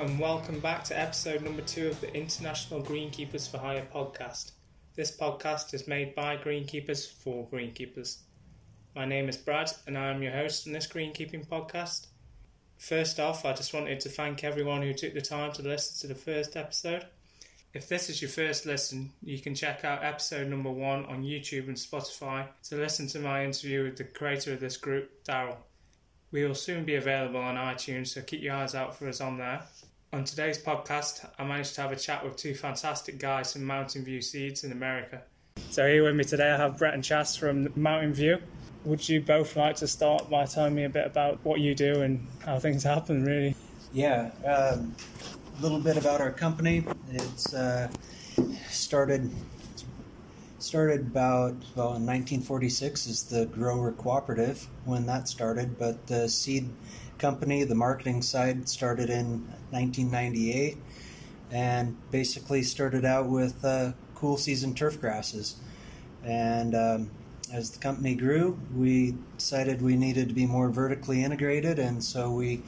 and welcome back to episode number two of the International Greenkeepers for Hire podcast. This podcast is made by greenkeepers for greenkeepers. My name is Brad, and I am your host on this greenkeeping podcast. First off, I just wanted to thank everyone who took the time to listen to the first episode. If this is your first listen, you can check out episode number one on YouTube and Spotify to listen to my interview with the creator of this group, Daryl. We will soon be available on iTunes, so keep your eyes out for us on there. On today's podcast, I managed to have a chat with two fantastic guys from Mountain View Seeds in America. So, here with me today, I have Brett and Chas from Mountain View. Would you both like to start by telling me a bit about what you do and how things happen, really? Yeah, um, a little bit about our company. It's uh, started started about well in 1946 is the grower cooperative when that started but the seed company the marketing side started in 1998 and basically started out with uh, cool season turf grasses and um, as the company grew we decided we needed to be more vertically integrated and so we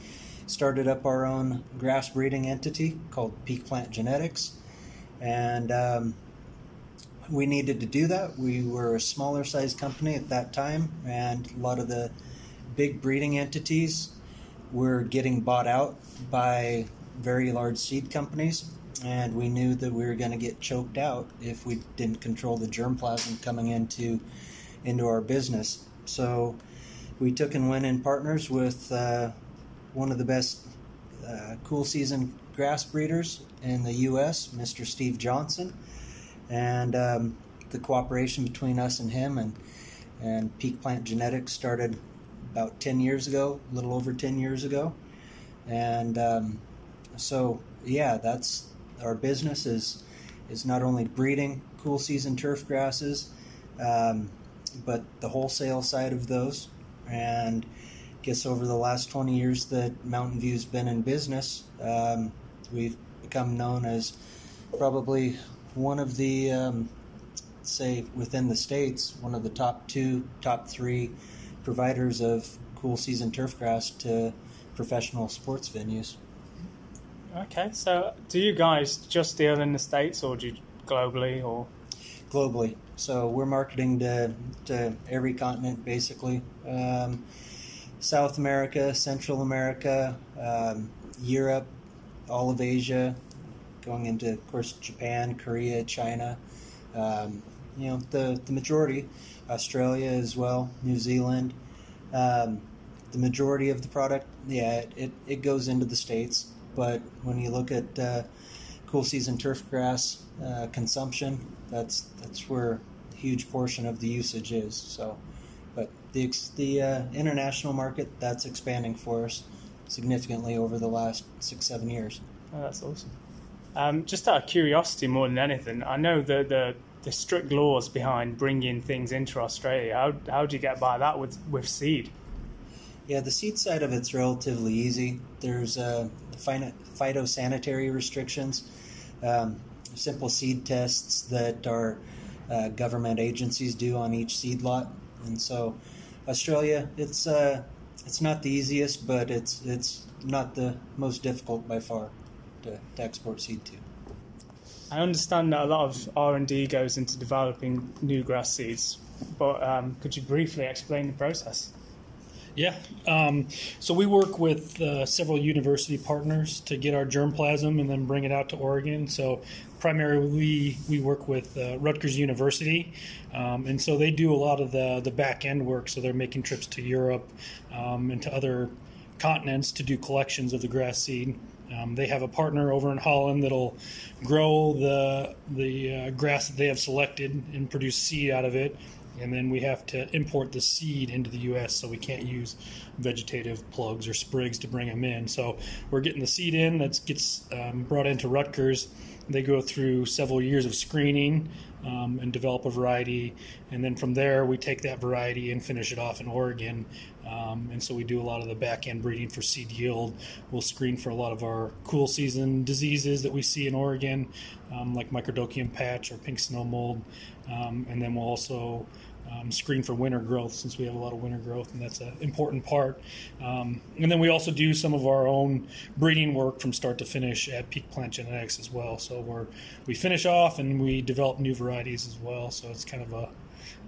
started up our own grass breeding entity called peak plant genetics and um, we needed to do that. We were a smaller size company at that time, and a lot of the big breeding entities were getting bought out by very large seed companies, and we knew that we were going to get choked out if we didn't control the germplasm coming into into our business. So we took and went in partners with uh, one of the best uh, cool season grass breeders in the U.S., Mr. Steve Johnson and um, the cooperation between us and him and and Peak Plant Genetics started about 10 years ago, a little over 10 years ago, and um, so yeah, that's our business is is not only breeding cool season turf grasses, um, but the wholesale side of those, and I guess over the last 20 years that Mountain View's been in business, um, we've become known as probably one of the, um, say, within the states, one of the top two, top three providers of cool season turf grass to professional sports venues. Okay, so do you guys just deal in the states, or do you globally, or globally? So we're marketing to to every continent, basically. Um, South America, Central America, um, Europe, all of Asia, going into, of course, Japan, Korea, China. Um, you know, the, the majority, Australia as well, New Zealand. Um, the majority of the product, yeah, it, it goes into the States. But when you look at uh, cool season turf grass uh, consumption, that's that's where a huge portion of the usage is. So, but the the uh, international market that's expanding for us significantly over the last six seven years. Oh, that's awesome. Um, just out of curiosity, more than anything, I know the, the the strict laws behind bringing things into Australia. How how do you get by that with with seed? Yeah, the seed side of it's relatively easy. There's uh, phytosanitary restrictions, um, simple seed tests that our uh, government agencies do on each seed lot, and so Australia, it's uh, it's not the easiest, but it's it's not the most difficult by far to, to export seed to. I understand that a lot of R and D goes into developing new grass seeds, but um, could you briefly explain the process? Yeah, um, so we work with uh, several university partners to get our germplasm and then bring it out to Oregon. So primarily we, we work with uh, Rutgers University, um, and so they do a lot of the the back end work. So they're making trips to Europe um, and to other continents to do collections of the grass seed. Um, they have a partner over in Holland that'll grow the the uh, grass that they have selected and produce seed out of it, and then we have to import the seed into the U.S. So we can't use vegetative plugs or sprigs to bring them in. So we're getting the seed in that gets um, brought into Rutgers. They go through several years of screening um, and develop a variety. And then from there, we take that variety and finish it off in Oregon. Um, and so we do a lot of the back end breeding for seed yield. We'll screen for a lot of our cool season diseases that we see in Oregon, um, like microdochium patch or pink snow mold. Um, and then we'll also um, screen for winter growth since we have a lot of winter growth, and that's an important part. Um, and then we also do some of our own breeding work from start to finish at Peak Plant Genetics as well. So we're we finish off and we develop new varieties as well. So it's kind of a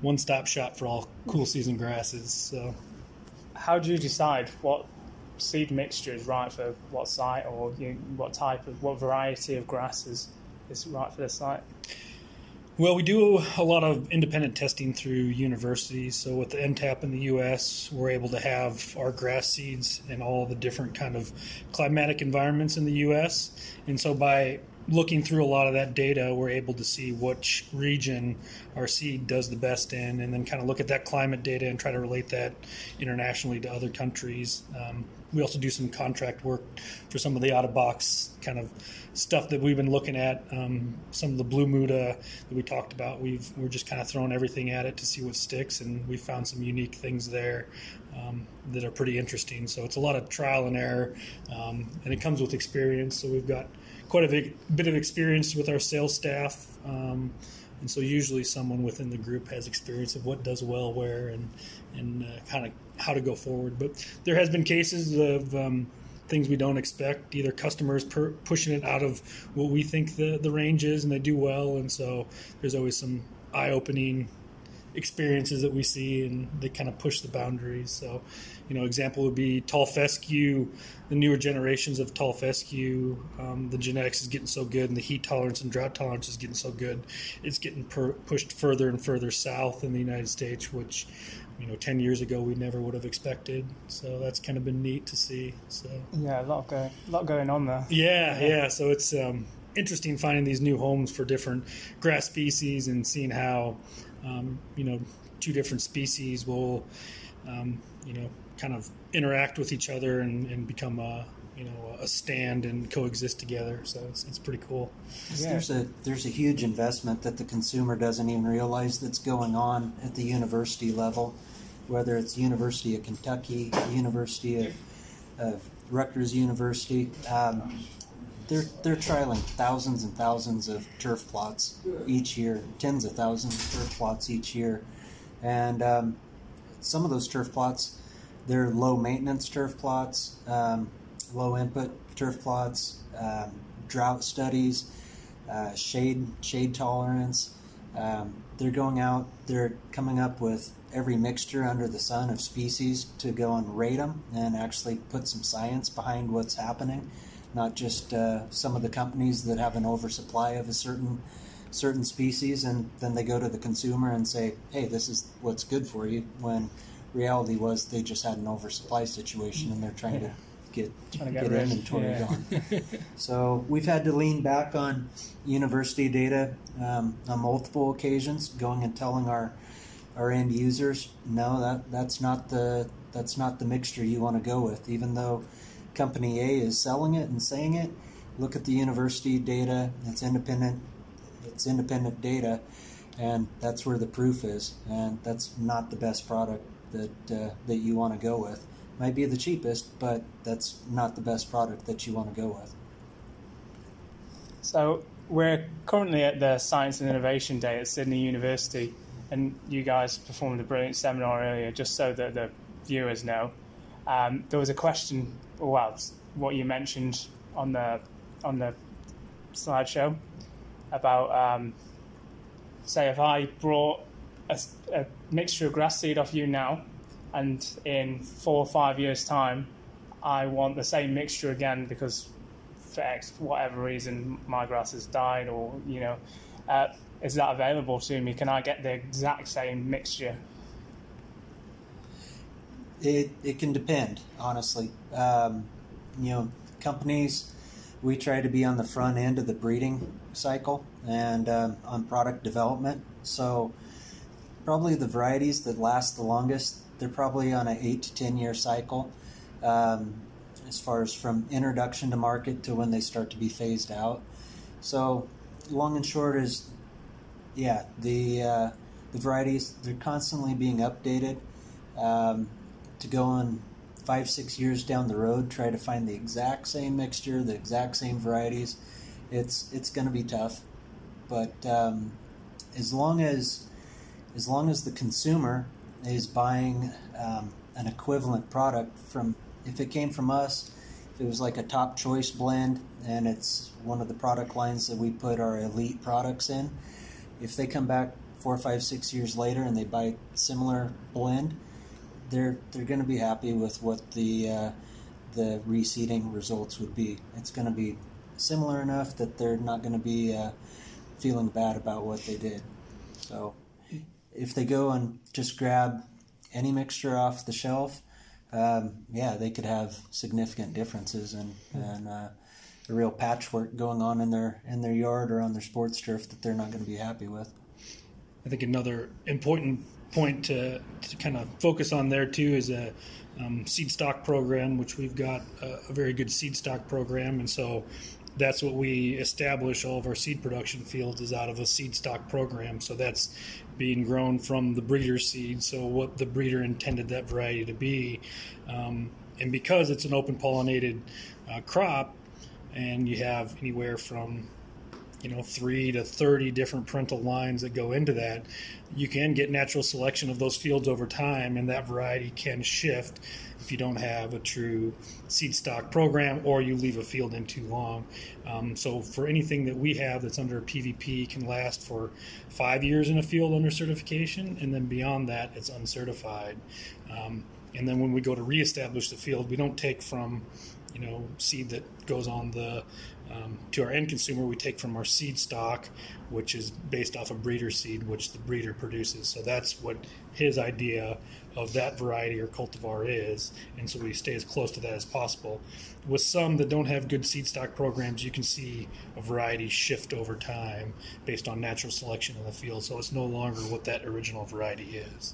one-stop shop for all cool season grasses. So how do you decide what seed mixture is right for what site or you what type of what variety of grasses is right for the site? Well, we do a lot of independent testing through universities. So with the NTEP in the U.S., we're able to have our grass seeds in all the different kind of climatic environments in the U.S. And so by looking through a lot of that data, we're able to see which region our seed does the best in, and then kind of look at that climate data and try to relate that internationally to other countries. Um, we also do some contract work for some of the out of box kind of stuff that we've been looking at. Um, some of the blue muda that we talked about, we've we're just kind of throwing everything at it to see what sticks, and we found some unique things there um, that are pretty interesting. So it's a lot of trial and error, um, and it comes with experience. So we've got quite a bit of experience with our sales staff. And so usually someone within the group has experience of what does well where and and uh, kind of how to go forward. But there has been cases of um, things we don't expect, either customers per- pushing it out of what we think the the range is, and they do well, and so there's always some eye opening experiences that we see and they kind of push the boundaries. So, you know, example would be tall fescue, the newer generations of tall fescue. Um, the genetics is getting so good and the heat tolerance and drought tolerance is getting so good. It's getting per- pushed further and further south in the United States, which, you know, 10 years ago we never would have expected. So that's kind of been neat to see. So, yeah, a lot, going, a lot going on there. Yeah, yeah. So it's, um, interesting finding these new homes for different grass species and seeing how um, you know, two different species will, um, you know, kind of interact with each other and, and become a, you know, a stand and coexist together. So it's, it's pretty cool. Yeah. There's a there's a huge investment that the consumer doesn't even realize that's going on at the university level, whether it's University of Kentucky, University of, of Rutgers University. Um, they're they're trialing thousands and thousands of turf plots each year, tens of thousands of turf plots each year, and um, some of those turf plots, they're low maintenance turf plots, um, low input turf plots, um, drought studies, uh, shade shade tolerance. Um, they're going out, they're coming up with every mixture under the sun of species to go and rate them and actually put some science behind what's happening not just uh, some of the companies that have an oversupply of a certain certain species, and then they go to the consumer and say, "Hey, this is what's good for you." When reality was they just had an oversupply situation, and they're trying yeah. to get trying to get, get inventory yeah. going. so we've had to lean back on university data um, on multiple occasions, going and telling our our end users, "No, that that's not the that's not the mixture you want to go with," even though company A is selling it and saying it, look at the university data. It's independent. It's independent data, and that's where the proof is. And that's not the best product that uh, that you want to go with. Might be the cheapest, but that's not the best product that you want to go with. So we're currently at the Science and Innovation Day at Sydney University, and you guys performed a brilliant seminar earlier, just so that the viewers know. Um, there was a question well, what you mentioned on the on the slideshow about um, say if I brought a, a, mixture of grass seed off you now, and in four or five years' time, I want the same mixture again because for X whatever reason my grass has died or you know, uh, is that available to me? Can I get the exact same mixture it, it can depend, honestly. Um, you know, companies, we try to be on the front end of the breeding cycle and um, on product development. So, probably the varieties that last the longest, they're probably on an eight to 10 year cycle um, as far as from introduction to market to when they start to be phased out. So, long and short is, yeah, the, uh, the varieties, they're constantly being updated. Um, to go on five, six years down the road, try to find the exact same mixture, the exact same varieties, it's it's going to be tough. But um, as long as as long as the consumer is buying um, an equivalent product from, if it came from us, if it was like a top choice blend and it's one of the product lines that we put our elite products in, if they come back four, five, six years later and they buy similar blend, they're they're going to be happy with what the uh, the reseeding results would be. It's going to be similar enough that they're not going to be uh, feeling bad about what they did. So if they go and just grab any mixture off the shelf, um, yeah, they could have significant differences and and uh, a real patchwork going on in their in their yard or on their sports turf that they're not going to be happy with. I think another important point to, to kind of focus on there too is a um, seed stock program, which we've got a, a, very good seed stock program, and so that's what we establish all of our seed production fields is out of a seed stock program. So that's being grown from the breeder seed, so what the breeder intended that variety to be, um, and because it's an open pollinated uh, crop, and you have anywhere from you know three to 30 different parental lines that go into that you can get natural selection of those fields over time and that variety can shift if you don't have a true seed stock program or you leave a field in too long. Um, so for anything that we have that's under pvp can last for five years in a field under certification and then beyond that it's uncertified. Um, and then when we go to reestablish the field we don't take from you know seed that goes on the um, to our end consumer, we take from our seed stock, which is based off of breeder seed, which the breeder produces. So that's what his idea of that variety or cultivar is, and so we stay as close to that as possible. With some that don't have good seed stock programs, you can see a variety shift over time based on natural selection in the field. So it's no longer what that original variety is.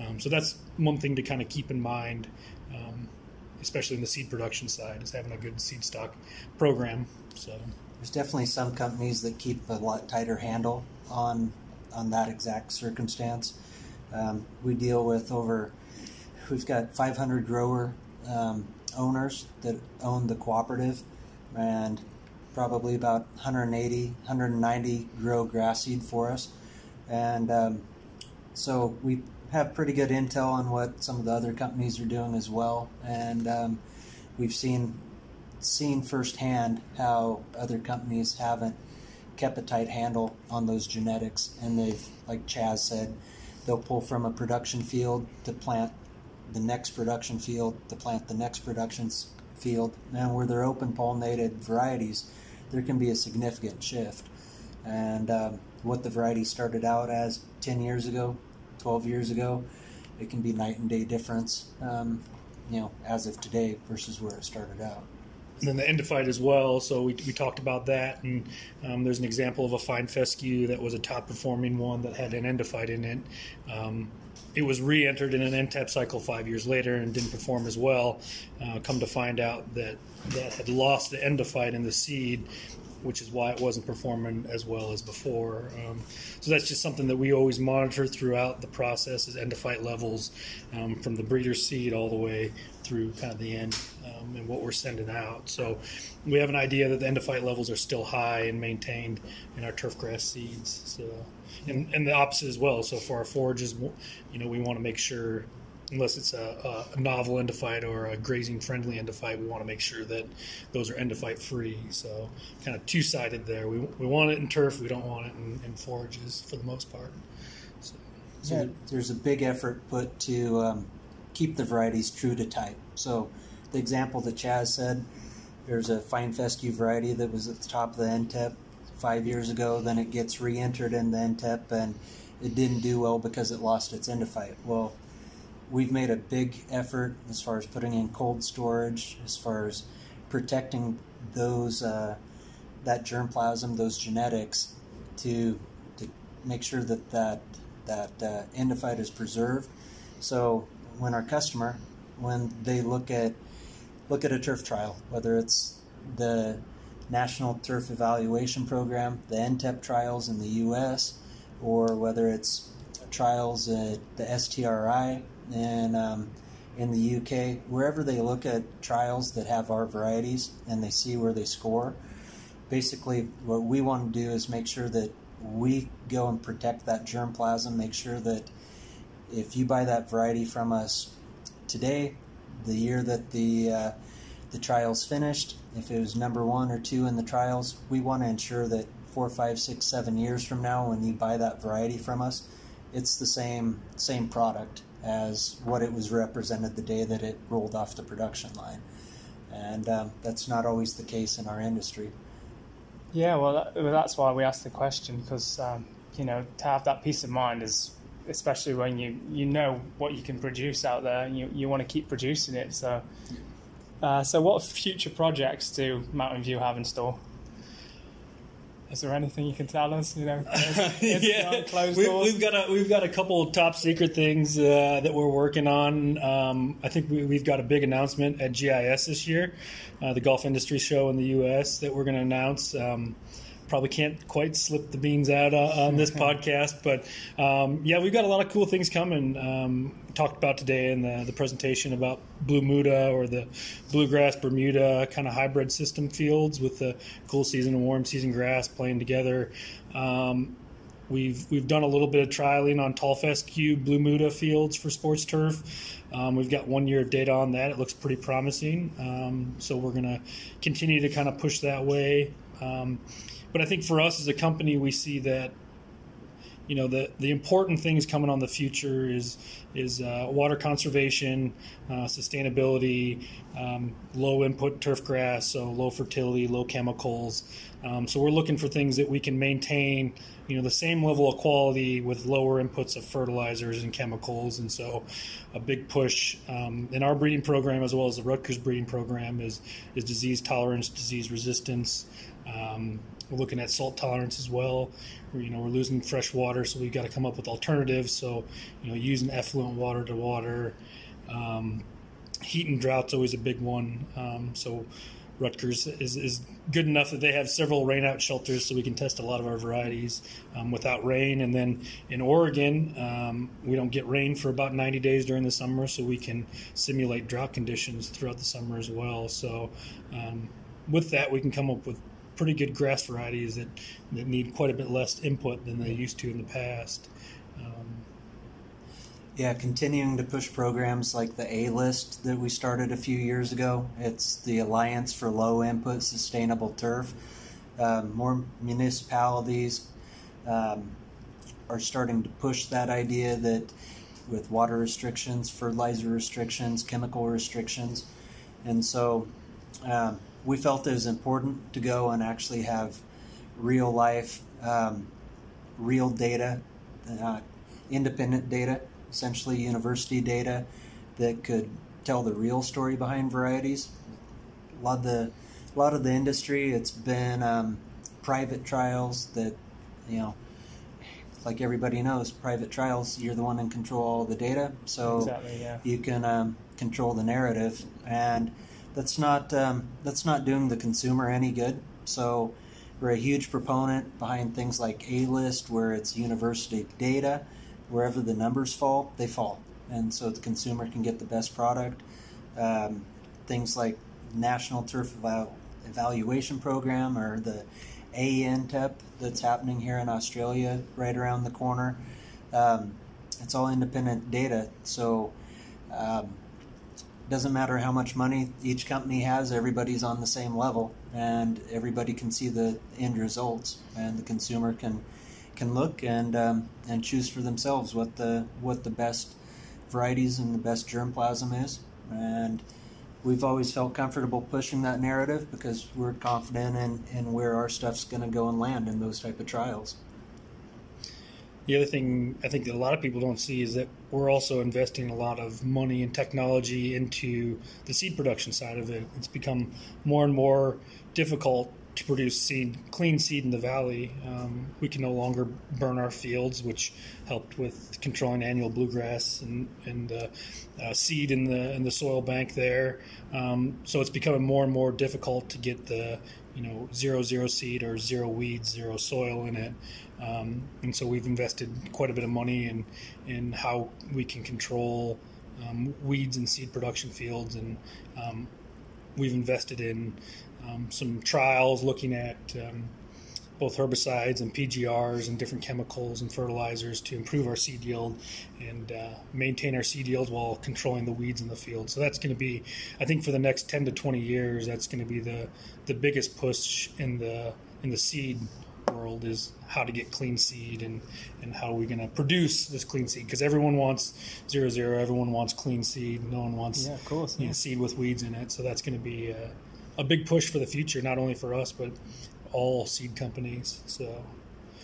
Um, so that's one thing to kind of keep in mind. Um, especially in the seed production side, is having a good seed stock program. So there's definitely some companies that keep a lot tighter handle on on that exact circumstance. Um, we deal with over we've got 500 grower um, owners that own the cooperative, and probably about 180, 190 grow grass seed for us, and um, so we have pretty good intel on what some of the other companies are doing as well, and um, we've seen seen firsthand how other companies haven't kept a tight handle on those genetics, and they've, like Chas said, they'll pull from a production field to plant the next production field to plant the next production field, and where they're open pollinated varieties, there can be a significant shift. And um, what the variety started out as 10 years ago 12 years ago, it can be night and day difference, um, you know, as of today versus where it started out. And then the endophyte as well. So we, we talked about that, and um, there's an example of a fine fescue that was a top performing one that had an endophyte in it. Um, it was re-entered in an NTEP cycle five years later and didn't perform as well. Uh, come to find out that that had lost the endophyte in the seed which is why it wasn't performing as well as before. Um, so that's just something that we always monitor throughout the process is endophyte levels um, from the breeder seed all the way through kind of the end um, and what we're sending out. So we have an idea that the endophyte levels are still high and maintained in our turf grass seeds. So and, and the opposite as well. So for our forages, you know, we want to make sure unless it's a, a, novel endophyte or a grazing friendly endophyte, we want to make sure that those are endophyte free. So kind of two sided there. We, we want it in turf, we don't want it in, in forages for the most part. So, so yeah. there's a big effort put to um, keep the varieties true to type. So the example that Chas said, there's a fine fescue variety that was at the top of the NTEP five years ago. Then it gets re-entered in the NTEP and it didn't do well because it lost its endophyte. Well, we've made a big effort as far as putting in cold storage, as far as protecting those uh, that germplasm, those genetics, to to make sure that that that uh, endophyte is preserved. So when our customer, when they look at look at a turf trial, whether it's the National Turf Evaluation Program, the NTEP trials in the U.S., or whether it's trials at the STRI and um, in the UK, wherever they look at trials that have our varieties and they see where they score, basically what we want to do is make sure that we go and protect that germplasm, make sure that if you buy that variety from us today, the year that the uh, the trials finished, if it was number one or two in the trials, we want to ensure that four, five, six, seven years from now, when you buy that variety from us, it's the same same product as what it was represented the day that it rolled off the production line, and um, that's not always the case in our industry. Yeah, well, that, well that's why we asked the question because um, you know to have that peace of mind is especially when you you know what you can produce out there and you, you want to keep producing it. So, uh, so what future projects do Mountain View have in store? Is there anything you can tell us? You know, yeah, we, have got a we've got a couple of top secret things uh, that we're working on. Um, I think we, have got a big announcement at GIS this year, uh, the golf industry show in the U.S. that we're going to announce. Um, probably can't quite slip the beans out uh, on this podcast, but um, yeah, we've got a lot of cool things coming. Um, talked about today in the, the presentation about Blue Muda or the Bluegrass Bermuda kind of hybrid system fields with the cool season and warm season grass playing together. Um, We've we've done a little bit of trialing on tall fescue Blue Muda fields for sports turf. Um, we've got one year of data on that. It looks pretty promising. Um, so we're going to continue to kind of push that way. Um, but I think for us as a company, we see that you know the the important things coming on the future is is uh, water conservation, uh, sustainability, um, low input turf grass, so low fertility, low chemicals. Um, so we're looking for things that we can maintain, you know, the same level of quality with lower inputs of fertilizers and chemicals. And so, a big push um, in our breeding program as well as the Rutgers breeding program is is disease tolerance, disease resistance. Um, we're looking at salt tolerance as well. We're, you know, we're losing fresh water, so we've got to come up with alternatives. So, you know, using effluent water to water. Um, heat and drought's always a big one. Um, so, Rutgers is, is good enough that they have several rainout shelters, so we can test a lot of our varieties um, without rain. And then in Oregon, um, we don't get rain for about 90 days during the summer, so we can simulate drought conditions throughout the summer as well. So um, with that, we can come up with pretty good grass varieties that, that need quite a bit less input than they used to in the past. Um, yeah, continuing to push programs like the A list that we started a few years ago. It's the Alliance for Low Input Sustainable Turf. Um, more municipalities um, are starting to push that idea that with water restrictions, fertilizer restrictions, chemical restrictions. And so um, we felt it was important to go and actually have real life, um, real data, uh, independent data, essentially university data that could tell the real story behind varieties. A lot of the, a lot of the industry, it's been um, private trials that, you know, like everybody knows, private trials, you're the one in control of the data, so exactly, yeah. you can um, control the narrative and that's not um, that's not doing the consumer any good. So we're a huge proponent behind things like A List, where it's university data. Wherever the numbers fall, they fall, and so the consumer can get the best product. Um, things like National Turf Eval- Evaluation Program or the ANTEP that's happening here in Australia right around the corner. Um, it's all independent data, so um, doesn't matter how much money each company has, everybody's on the same level and everybody can see the end results and the consumer can can look and um, and choose for themselves what the what the best varieties and the best germplasm is and we've always felt comfortable pushing that narrative because we're confident in, in where our stuff's going to go and land in those type of trials. The other thing I think that a lot of people don't see is that we're also investing a lot of money and technology into the seed production side of it. It's become more and more difficult to produce seed, clean seed in the valley. Um, we can no longer burn our fields, which helped with controlling annual bluegrass and, and uh, uh, seed in the in the soil bank there. Um, so it's becoming more and more difficult to get the you know zero zero seed or zero weeds, zero soil in it. Um, and so we've invested quite a bit of money in in how we can control um, weeds and seed production fields, and um, we've invested in um, some trials looking at um, both herbicides and PGRs and different chemicals and fertilizers to improve our seed yield and uh, maintain our seed yield while controlling the weeds in the field. So that's going to be, I think, for the next 10 to 20 years, that's going to be the the biggest push in the in the seed world is how to get clean seed and and how are we going to produce this clean seed because everyone wants zero zero everyone wants clean seed no one wants Yeah, of course. you know, seed with weeds in it so that's going to be a, a big push for the future not only for us but all seed companies so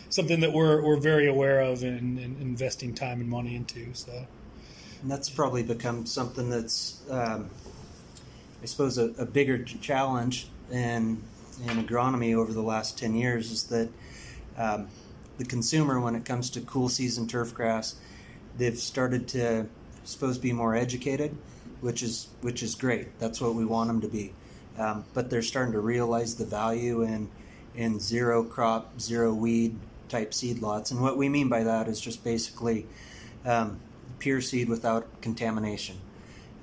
something that we're we're very aware of and, and investing time and money into so And that's probably become something that's, um, I suppose, a, a bigger challenge in, in agronomy over the last 10 years is that um, the consumer, when it comes to cool season turf grass, they've started to, I suppose, be more educated, which is, which is great. That's what we want them to be. Um, but they're starting to realize the value in, in zero crop, zero weed type seed lots. And what we mean by that is just basically um, pure seed without contamination.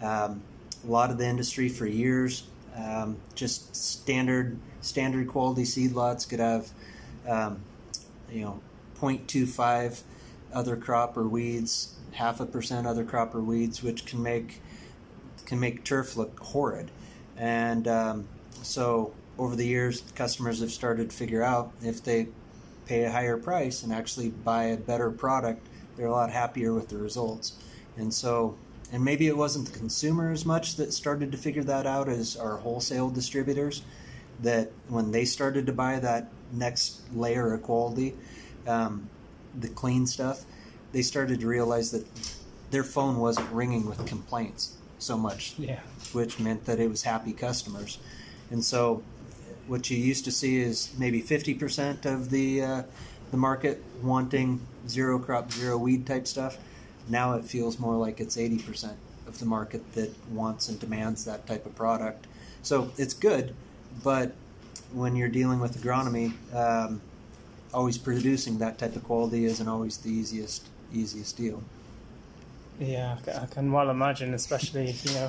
Um, a lot of the industry for years, um, just standard standard quality seed lots could have, um, you know, 0.25 other crop or weeds, half a percent other crop or weeds, which can make can make turf look horrid. And um, so over the years, customers have started to figure out if they pay a higher price and actually buy a better product, they're a lot happier with the results. And so, and maybe it wasn't the consumer as much that started to figure that out as our wholesale distributors. That when they started to buy that next layer of quality, um, the clean stuff, they started to realize that their phone wasn't ringing with complaints so much Yeah. which meant that it was happy customers. And so, what you used to see is maybe 50% of the uh, the market wanting zero crop, zero weed type stuff. Now it feels more like it's 80% of the market that wants and demands that type of product. So it's good, but when you're dealing with agronomy, um, always producing that type of quality isn't always the easiest easiest deal. Yeah, I can well imagine, especially you know,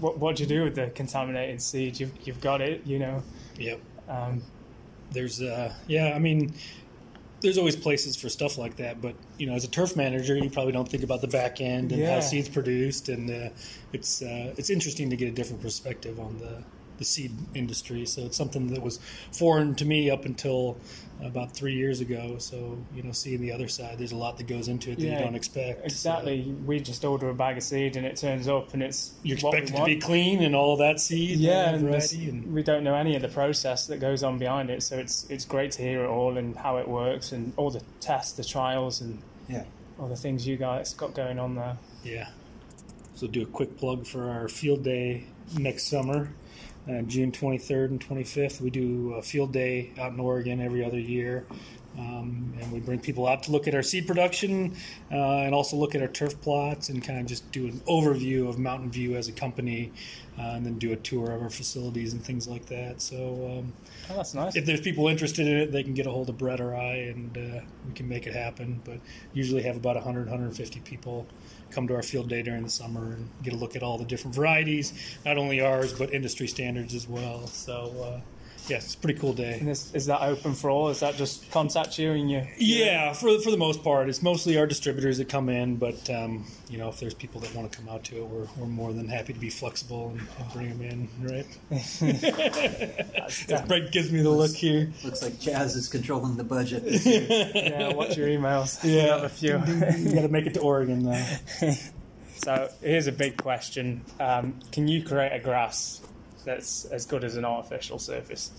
what what do you do with the contaminated seed? You've you've got it, you know. Yep Um, there's uh yeah i mean there's always places for stuff like that but you know as a turf manager you probably don't think about the back end and Yeah. how seeds produced and uh, it's uh, it's interesting to get a different perspective on the the seed industry so it's something that was foreign to me up until about three years ago so you know seeing the other side there's a lot that goes into it that Yeah, you don't expect so exactly. We just order a bag of seed and it turns up and it's you expect it to be clean and all that seed Yeah, and and and we don't know any of the process that goes on behind it, so it's it's great to hear it all and how it works and all the tests, the trials, and Yeah. all the things you guys got going on there. Yeah. So do a quick plug for our field day next summer, uh, June 23rd and 25th. We do a field day out in Oregon every other year. Um, and we bring people out to look at our seed production uh, and also look at our turf plots and kind of just do an overview of Mountain View as a company uh, and then do a tour of our facilities and things like that. So um, Oh, that's nice. if there's people interested in it, they can get a hold of Brett or I, and uh, we can make it happen. But usually have about 100, 150 people come to our field day during the summer and get a look at all the different varieties, not only ours but industry standards as well. So uh, yeah, it's a pretty cool day. And is, is that open for all? Is that just contact you and you? Yeah, for for the most part, it's mostly our distributors that come in. But um, you know, if there's people that want to come out to it, we're, we're more than happy to be flexible and, and bring them in. Right? That's- Brett gives me the look here. Looks like Chas is controlling the budget. yeah, watch your emails. Yeah. You have a few. you got to make it to Oregon though. So here's a big question: um, Can you create a grass that's as good as an artificial surface?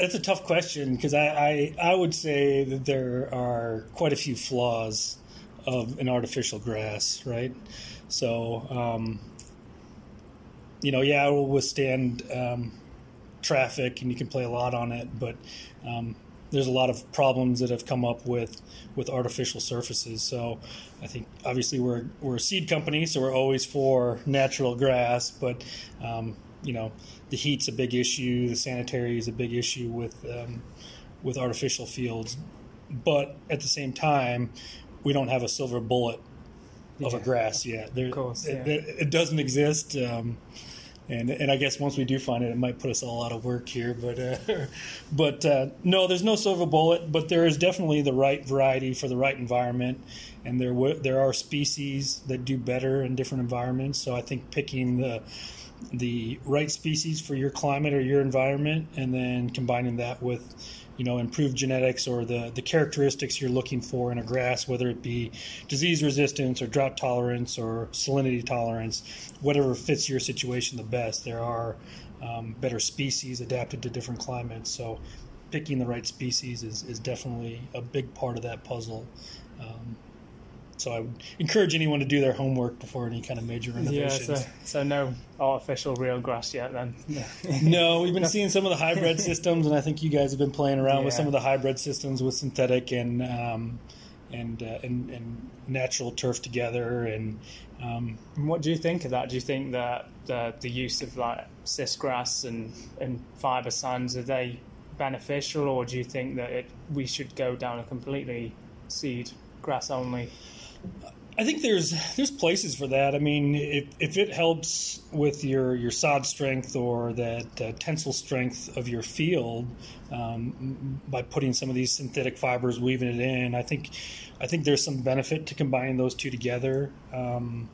It's a tough question because I, I, I would say that there are quite a few flaws of an artificial grass, right? So, um, you know, yeah, it will withstand um, traffic and you can play a lot on it, but um, there's a lot of problems that have come up with with artificial surfaces. So, I think obviously we're we're a seed company, so we're always for natural grass, but um, you know, the heat's a big issue, the sanitary is a big issue with um, with artificial fields, but at the same time, we don't have a silver bullet of a grass yet. There, course, it, yeah. it, it doesn't exist. Um, and and I guess once we do find it, it might put us all out of work here. But uh, but uh, no, there's no silver bullet, but there is definitely the right variety for the right environment, and there w- there are species that do better in different environments. So I think picking the the right species for your climate or your environment, and then combining that with you know improved genetics or the the characteristics you're looking for in a grass, whether it be disease resistance or drought tolerance or salinity tolerance, whatever fits your situation the best. There are um, better species adapted to different climates, so picking the right species is, is definitely a big part of that puzzle. Um, so I would encourage anyone to do their homework before any kind of major Yeah, renovations. so, so no artificial real grass yet then. No, we've been seeing some of the hybrid systems, and I think you guys have been playing around with some of the hybrid systems with synthetic and um, and, uh, and and natural turf together. And um, What do you think of that? Do you think that the, the use of like SISGrass and, and fibre sands are they beneficial, or do you think that it, we should go down a completely seed grass only? I think there's there's places for that. I mean, if, if it helps with your, your sod strength or that uh, tensile strength of your field um, by putting some of these synthetic fibers, weaving it in, I think I think there's some benefit to combining those two together. Um,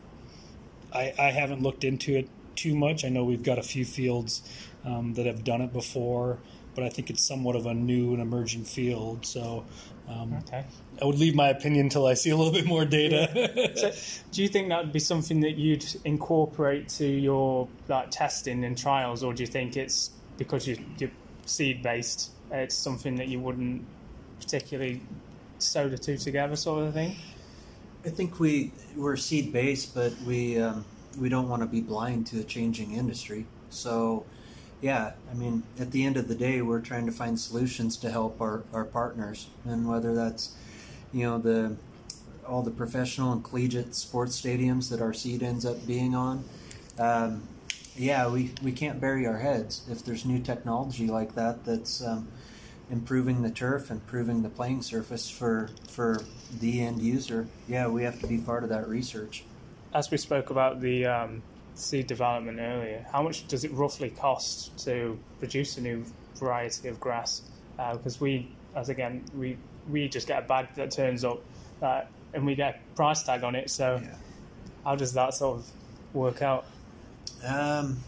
I, I haven't looked into it too much. I know we've got a few fields um, that have done it before, but I think it's somewhat of a new and emerging field. So um, Okay. I would leave my opinion until I see a little bit more data. So, do you think that would be something that you'd incorporate to your like testing and trials, or do you think it's because you, you're seed based, it's something that you wouldn't particularly sew the two together, sort of thing? I think we we're seed based, but we um, we don't want to be blind to a changing industry. So, yeah, I mean, at the end of the day, we're trying to find solutions to help our, our partners, and whether that's you know the all the professional and collegiate sports stadiums that our seed ends up being on. Um, yeah, we, we can't bury our heads if there's new technology like that that's um, improving the turf, improving the playing surface for for the end user. Yeah, we have to be part of that research. As we spoke about the um, seed development earlier, how much does it roughly cost to produce a new variety of grass? Because we, as again, we we just get a bag that turns up, uh, and we get a price tag on it. So, Yeah. how does that sort of work out? Um,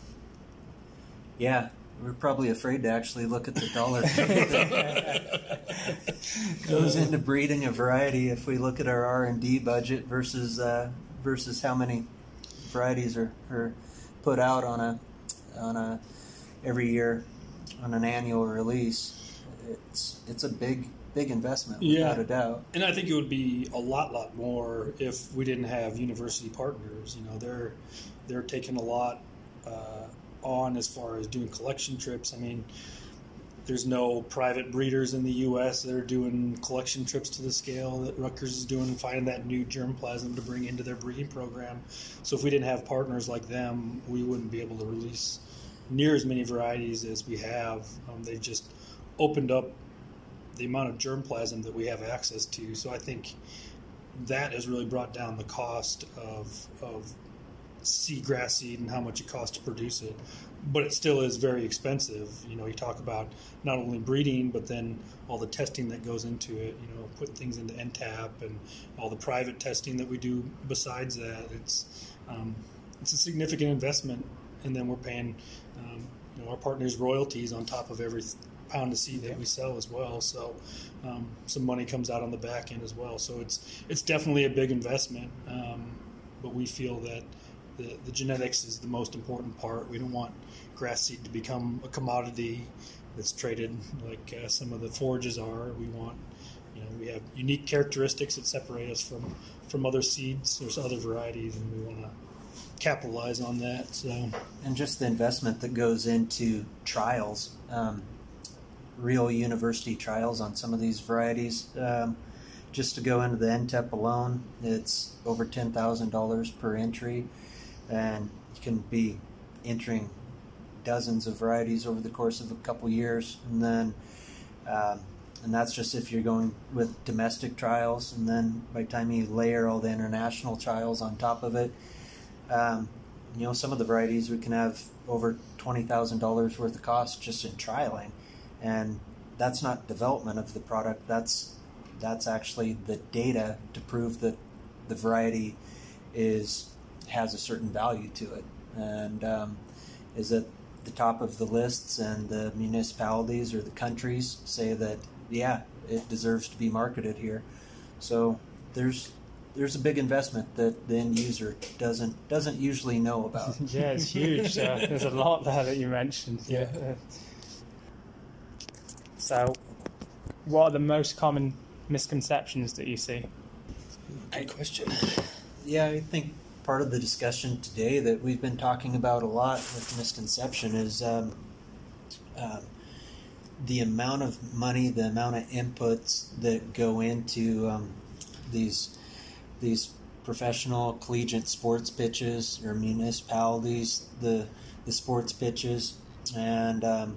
yeah, we're probably afraid to actually look at the dollar goes into breeding a variety. If we look at our R and D budget versus uh, versus how many varieties are, are put out on a on a every year on an annual release, it's it's a big big investment Yeah. without a doubt. And I think it would be a lot, lot more if we didn't have university partners. You know, they're they're taking a lot uh, on as far as doing collection trips. I mean, there's no private breeders in the U.S. that are doing collection trips to the scale that Rutgers is doing finding that new germplasm to bring into their breeding program. So if we didn't have partners like them, we wouldn't be able to release near as many varieties as we have. Um, they've just opened up the amount of germplasm that we have access to. So I think that has really brought down the cost of of seagrass seed and how much it costs to produce it. But it still is very expensive. You know, you talk about not only breeding, but then all the testing that goes into it. You know, putting things into NTEP and all the private testing that we do. Besides that, it's um, it's a significant investment, and then we're paying um, you know our partners royalties on top of every pound of seed that we sell as well. So um, some money comes out on the back end as well. So it's it's definitely a big investment, um, but we feel that the, the genetics is the most important part. We don't want grass seed to become a commodity that's traded like uh, some of the forages are. We want you know we have unique characteristics that separate us from from other seeds. There's other varieties, and we want to capitalize on that. So and just the investment that goes into trials, um, real university trials on some of these varieties. Um, just to go into the NTEP alone, it's over ten thousand dollars per entry, and you can be entering dozens of varieties over the course of a couple years, and then. Um, and that's just if you're going with domestic trials, and then by the time you layer all the international trials on top of it, um, you know, some of the varieties we can have over twenty thousand dollars worth of cost just in trialing, and that's not development of the product. That's that's actually the data to prove that the variety is has a certain value to it, and um, is at the top of the lists, and the municipalities or the countries say that yeah, it deserves to be marketed here. So there's there's a big investment that the end user doesn't doesn't usually know about. yeah, it's huge. Uh, there's a lot there that you mentioned. Yeah. So, what are the most common misconceptions that you see? Good question. Yeah, I think part of the discussion today that we've been talking about a lot with misconception is um, um, the amount of money, the amount of inputs that go into um, these these professional collegiate sports pitches or municipalities, the the sports pitches, and um,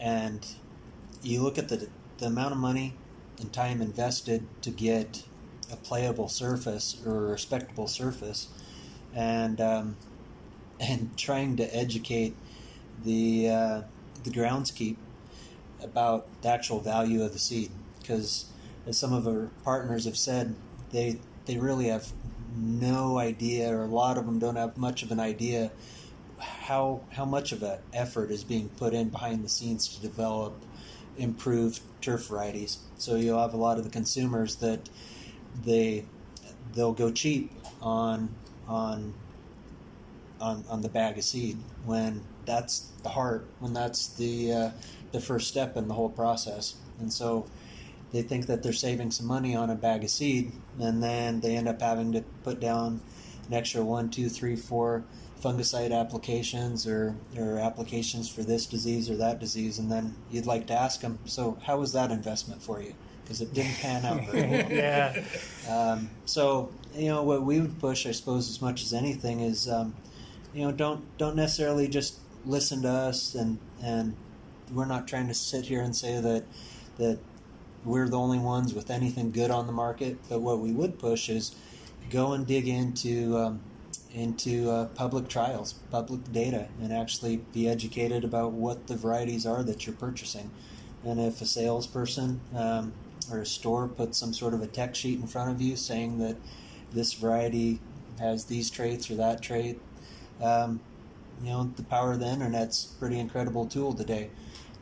and you look at the the amount of money and time invested to get a playable surface or a respectable surface, and um, and trying to educate the uh, the groundskeep about the actual value of the seed. Because as some of our partners have said they they really have no idea or a lot of them don't have much of an idea how how much of an effort is being put in behind the scenes to develop improved turf varieties. So you'll have a lot of the consumers that they they'll go cheap on on on on the bag of seed when that's the heart when that's the uh, the first step in the whole process. And so they think that they're saving some money on a bag of seed, and then they end up having to put down an extra one, two, three, four fungicide applications or, or applications for this disease or that disease, and then you'd like to ask them, so how was that investment for you? Because it didn't pan out very well. yeah. Um, so you know what we would push, I suppose, as much as anything is, um, you know, don't don't necessarily just listen to us and and we're not trying to sit here and say that that we're the only ones with anything good on the market. But what we would push is go and dig into um, into uh, public trials, public data, and actually be educated about what the varieties are that you're purchasing. And if a salesperson um, or a store puts some sort of a tech sheet in front of you saying that this variety has these traits or that trait, um, you know, the power of the internet's a pretty incredible tool today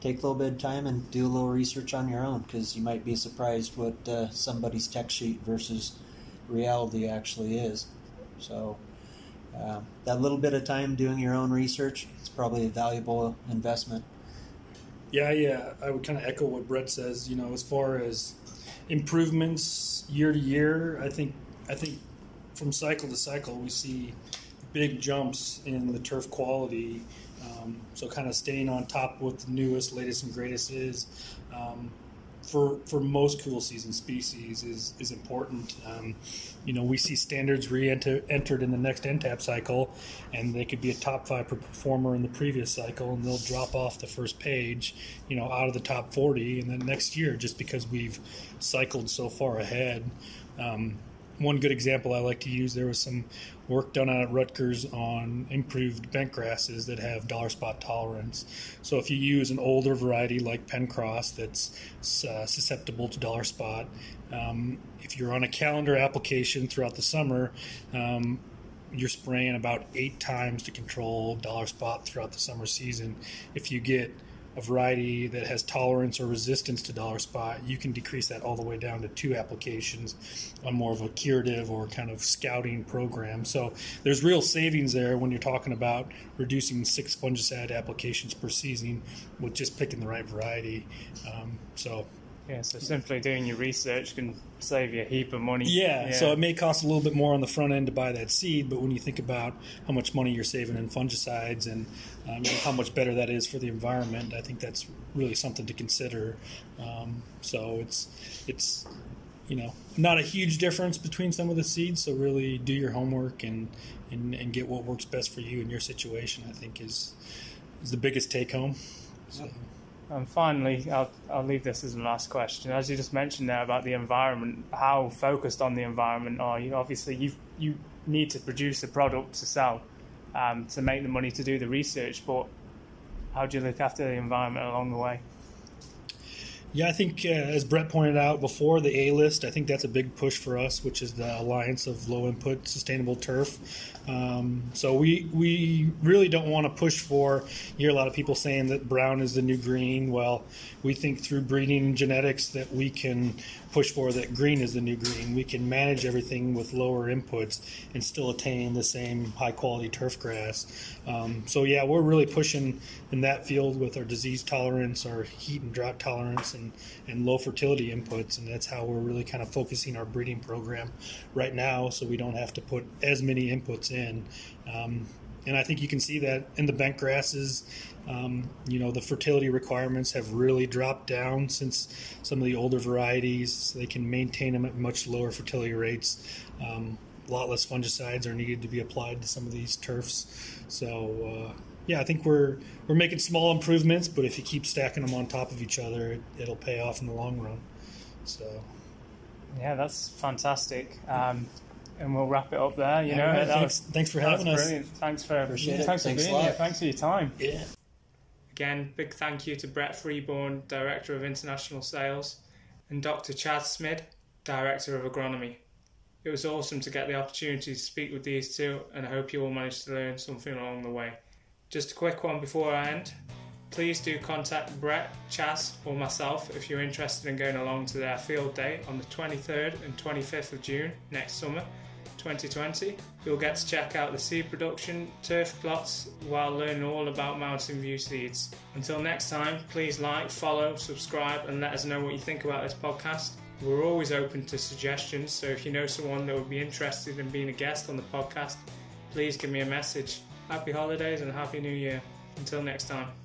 take a little bit of time and do a little research on your own because you might be surprised what uh, somebody's tech sheet versus reality actually is. So, uh, that little bit of time doing your own research is probably a valuable investment. Yeah, yeah, I would kind of echo what Brett says. You know, as far as improvements year to year, I think I think from cycle to cycle we see big jumps in the turf quality um, so kind of staying on top with the newest, latest, and greatest is um, for for most cool season species is is important. Um, you know, we see standards re-entered in the next NTEP cycle, and they could be a top five performer in the previous cycle, and they'll drop off the first page, you know, out of the top forty, and then next year, just because we've cycled so far ahead. Um, one good example I like to use there was some work done at Rutgers on improved bent grasses that have dollar spot tolerance. So if you use an older variety like Penncross that's uh, susceptible to dollar spot, um, if you're on a calendar application throughout the summer, um, you're spraying about eight times to control dollar spot throughout the summer season. If you get a variety that has tolerance or resistance to dollar spot, you can decrease that all the way down to two applications on more of a curative or kind of scouting program. So there's real savings there when you're talking about reducing six fungicide applications per season with just picking the right variety. Um, so yeah, so simply doing your research can save you a heap of money. Yeah, yeah, so it may cost a little bit more on the front end to buy that seed, but when you think about how much money you're saving in fungicides and um, you know, how much better that is for the environment, I think that's really something to consider. Um, so it's it's you know not a huge difference between some of the seeds. So really do your homework and and, and get what works best for you in your situation. I think is is the biggest take home. So. And finally, I'll, I'll leave this as the last question. As you just mentioned there about the environment, how focused on the environment are you? Obviously, you you need to produce a product to sell. um, to make the money to do the research, but how do you look after the environment along the way? Yeah, I think uh, as Brett pointed out before, the A-LIST, I think that's a big push for us, which is the Alliance of Low Input Sustainable Turf. Um, so we we really don't want to push for. You hear a lot of people saying that brown is the new green. Well, we think through breeding genetics that we can push for that green is the new green. We can manage everything with lower inputs and still attain the same high quality turf grass. Um, so yeah, we're really pushing in that field with our disease tolerance, our heat and drought tolerance, and and low fertility inputs, and that's how we're really kind of focusing our breeding program right now, so we don't have to put as many inputs in. Um, and I think you can see that in the bent grasses. Um, you know, the fertility requirements have really dropped down since some of the older varieties. They can maintain them at much lower fertility rates. Um, a lot less fungicides are needed to be applied to some of these turfs. So, uh, yeah, I think we're we're making small improvements, but if you keep stacking them on top of each other, it, will pay off in the long run. So, yeah, that's fantastic. Um, and we'll wrap it up there. You Yeah, know, right. Thanks- was, thanks for having us. Brilliant. Thanks for Appreciate it. thanks for Thanks being here. Thanks for your time. yeah. Again, big thank you to Brett Freeborn, Director of International Sales, and Dr. Chas Schmid, Director of Agronomy. It was awesome to get the opportunity to speak with these two, and I hope you all managed to learn something along the way. Just a quick one before I end. Please do contact Brett, Chas, or myself if you're interested in going along to their field day on the 23rd and 25th of June next summer. 2020. You'll get to check out the seed production, turf plots, while learning all about Mountain View seeds. Until next time, please like, follow, subscribe, and let us know what you think about this podcast. We're always open to suggestions, so if you know someone that would be interested in being a guest on the podcast, please give me a message. Happy holidays and Happy New Year. Until next time.